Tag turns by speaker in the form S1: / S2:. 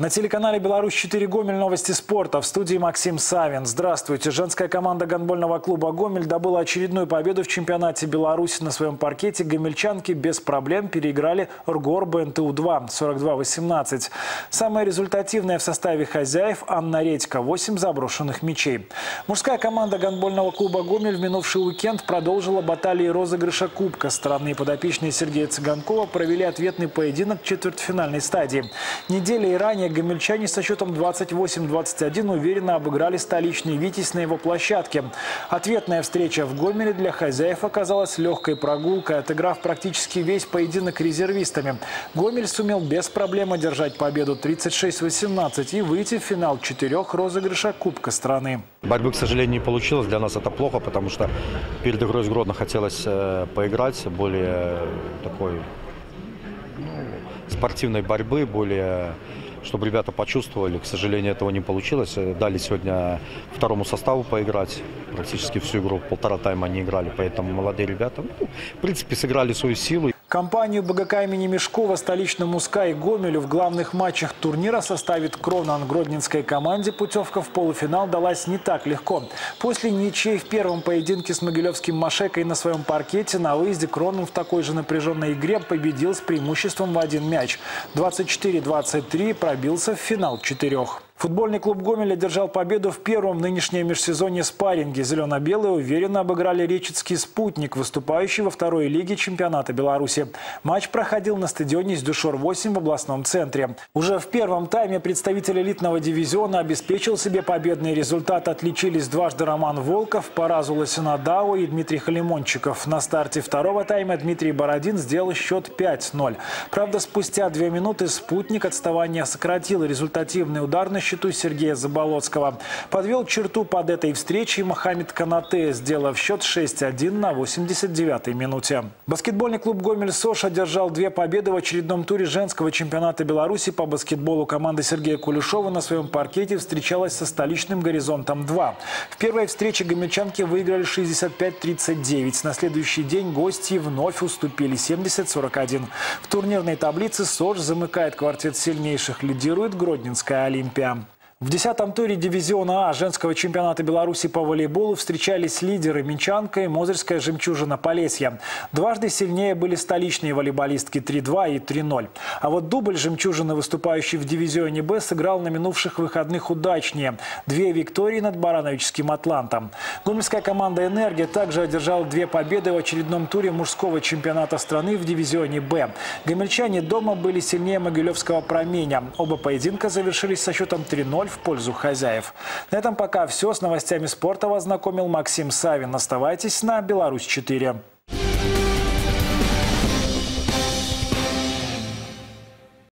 S1: На телеканале «Беларусь-4 Гомель» новости спорта. В студии Максим Савин. Здравствуйте. Женская команда гандбольного клуба «Гомель» добыла очередную победу в чемпионате Беларуси на своем паркете. Гомельчанки без проблем переиграли РГОР БНТУ-2 42-18. Самая результативная в составе хозяев Анна Редька – 8 заброшенных мячей. Мужская команда гандбольного клуба «Гомель» в минувший уикенд продолжила баталии розыгрыша Кубка. Стороны подопечные Сергея Цыганкова провели ответный поединок четвертьфинальной стадии. Недели и ранее гомельчане со счетом 28-21 уверенно обыграли столичный «Витязь» на его площадке. Ответная встреча в Гомеле для хозяев оказалась легкой прогулкой, отыграв практически весь поединок резервистами. Гомель сумел без проблем одержать победу 36-18 и выйти в финал четырех розыгрыша Кубка страны.
S2: Борьбы, к сожалению, не получилось. Для нас это плохо, потому что перед игрой с Гродно хотелось э, поиграть, более такой ну, спортивной борьбы, более чтобы ребята почувствовали. К сожалению, этого не получилось. Дали сегодня второму составу поиграть. Практически всю игру, полтора тайма они играли. Поэтому молодые ребята, ну, в принципе, сыграли свою силу.
S1: Компанию БГК имени Мешкова столичному СКА и Гомелю в главных матчах турнира составит Кронан. Гродненской команде путевка в полуфинал далась не так легко. После ничей в первом поединке с Могилевским Машекой на своем паркете на выезде Кронан в такой же напряженной игре победил с преимуществом в один мяч. 24-23 пробился в финал четырех. Футбольный клуб «Гомель» одержал победу в первом в нынешнем межсезонье спарринге. Зелено-белые уверенно обыграли речицкий «Спутник», выступающий во второй лиге чемпионата Беларуси. Матч проходил на стадионе «Сдюшор-8» в областном центре. Уже в первом тайме представитель элитного дивизиона обеспечил себе победный результат. Отличились дважды Роман Волков, Паразу Дау и Дмитрий Халимончиков. На старте второго тайма Дмитрий Бородин сделал счет 5-0. Правда, спустя две минуты «Спутник» отставание сократил. Результативный удар на счету Сергея Заболоцкого. Подвел черту под этой встречей Мохаммед Канате, сделав счет 6-1 на 89-й минуте. Баскетбольный клуб «Гомель Сош» одержал две победы в очередном туре женского чемпионата Беларуси по баскетболу. Команда Сергея Кулешова на своем паркете встречалась со столичным «Горизонтом-2». В первой встрече гомельчанки выиграли 65-39. На следующий день гости вновь уступили 70-41. В турнирной таблице «Сош» замыкает квартет сильнейших, лидирует Гродненская «Олимпия». В десятом туре дивизиона А женского чемпионата Беларуси по волейболу встречались лидеры Минчанка и Мозырская жемчужина Полесья. Дважды сильнее были столичные волейболистки 3-2 и 3-0. А вот дубль жемчужины, выступающий в дивизионе Б, сыграл на минувших выходных удачнее. Две виктории над Барановическим Атлантом. Гомельская команда «Энергия» также одержала две победы в очередном туре мужского чемпионата страны в дивизионе Б. Гомельчане дома были сильнее Могилевского променя. Оба поединка завершились со счетом 3-0 в пользу хозяев. На этом пока все. С новостями спорта вас знакомил Максим Савин. Оставайтесь на «Беларусь-4».